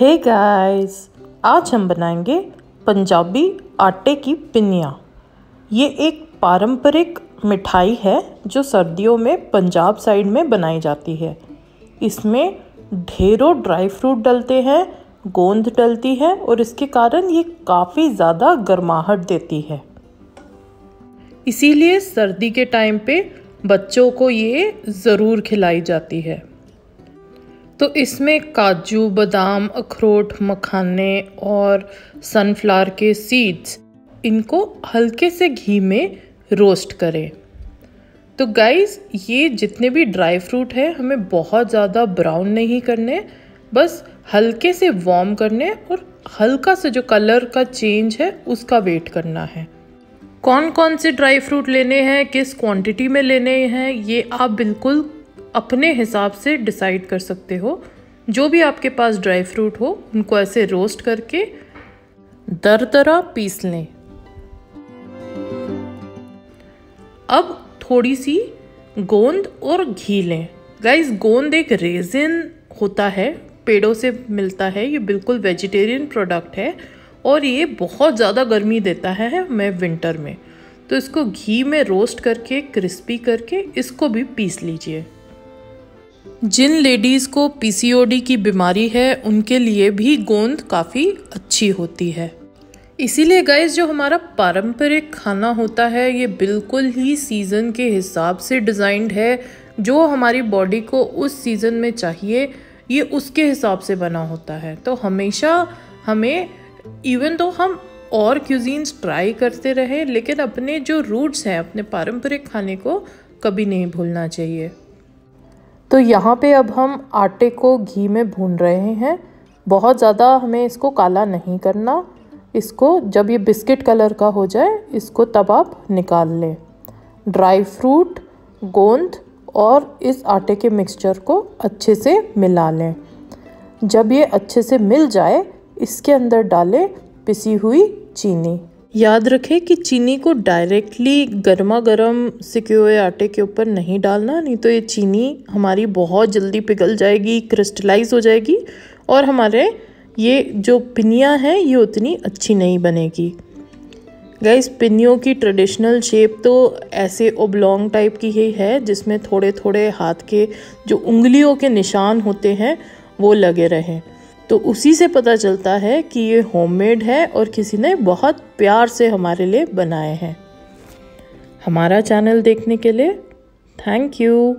Hey guys आज हम बनाएँगे पंजाबी आटे की पिनिया ये एक पारंपरिक मिठाई है जो सर्दियों में पंजाब साइड में बनाई जाती है। इसमें ढेरों ड्राई फ्रूट डलते हैं, गोंद डलती है और इसके कारण ये काफ़ी ज़्यादा गर्माहट देती है। इसीलिए सर्दी के टाइम पे बच्चों को ये ज़रूर खिलाई जाती है। तो इसमें काजू, बादाम, अखरोट, मखाने और सनफ्लावर के सीड्स इनको हल्के से घी में रोस्ट करें। तो गाइस ये जितने भी ड्राई फ्रूट है, हमें बहुत ज़्यादा ब्राउन नहीं करने, बस हल्के से वार्म करने और हल्का से जो कलर का चेंज है, उसका वेट करना है। कौन कौन से ड्राई फ्रूट लेने हैं, किस क्वांटिटी में लेने हैं, ये आप बिल्कुल अपने हिसाब से डिसाइड कर सकते हो। जो भी आपके पास ड्राई फ्रूट हो, उनको ऐसे रोस्ट करके दर दरा पीस लें। अब थोड़ी सी गोंद और घी लें। गाइस गोंद एक रेजिन होता है, पेड़ों से मिलता है, ये बिल्कुल वेजिटेरियन प्रोडक्ट है और ये बहुत ज़्यादा गर्मी देता है मैं विंटर में। तो इसको घी में रोस्ट करके क्रिस्पी करके, इसको भी पीस लीजिए। जिन लेडीज़ को पीसीओडी की बीमारी है, उनके लिए भी गोंद काफ़ी अच्छी होती है। इसीलिए गाइस जो हमारा पारंपरिक खाना होता है, ये बिल्कुल ही सीज़न के हिसाब से डिज़ाइंड है। जो हमारी बॉडी को उस सीज़न में चाहिए, ये उसके हिसाब से बना होता है। तो हमेशा हमें इवन तो हम और क्यूजीन्स ट्राई करते रहे, लेकिन अपने जो रूट्स हैं, अपने पारंपरिक खाने को कभी नहीं भूलना चाहिए। तो यहाँ पे अब हम आटे को घी में भून रहे हैं। बहुत ज़्यादा हमें इसको काला नहीं करना। इसको जब ये बिस्किट कलर का हो जाए, इसको तब आप निकाल लें। ड्राई फ्रूट, गोंद और इस आटे के मिक्सचर को अच्छे से मिला लें। जब ये अच्छे से मिल जाए, इसके अंदर डालें पिसी हुई चीनी। याद रखें कि चीनी को डायरेक्टली गर्मा गर्म सिके हुए आटे के ऊपर नहीं डालना, नहीं तो ये चीनी हमारी बहुत जल्दी पिघल जाएगी क्रिस्टलाइज हो जाएगी और हमारे ये जो पिनियाँ हैं, ये उतनी अच्छी नहीं बनेगी। गैस पिनियों की ट्रेडिशनल शेप तो ऐसे ओब्लोंग टाइप की ही है, जिसमें थोड़े थोड़े हाथ के जो उंगलियों के निशान होते हैं, वो लगे रहें। तो उसी से पता चलता है कि ये होममेड है और किसी ने बहुत प्यार से हमारे लिए बनाए हैं। हमारा चैनल देखने के लिए थैंक यू